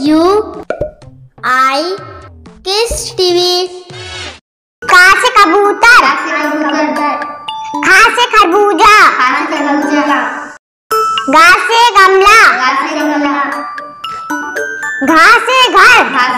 You आई किस TV? का से कबूतर? खा से खरबूजा? गा से गमला। घा से घर।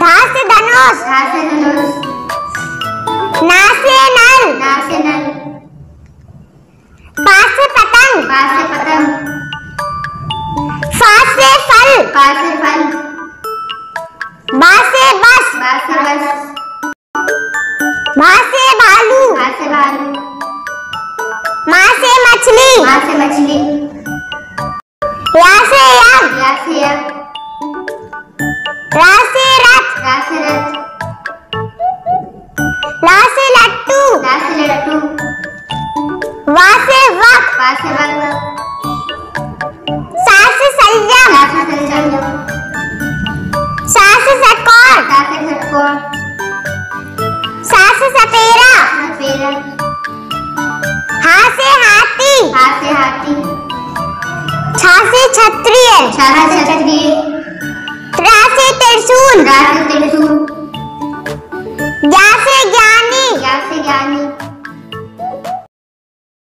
धा से धनुष। धा से धनुष ना से नल। पा से पतंग। फा से फल। फा से फल बा से बस। भा से भालू। माँ से मछली मछली। ला लट्टू। ला लट्टू। वासे वक। वासे वक। सासे सलजम सा से सलजम सासे सकोर सासे सा से सपेरा। सपेरा। हासे हाथी। हासे हाथी। छासे से क्षत्रिय। छा से क्षत्रिय। त्रा से त्रिशूल त्रा त्रिशूल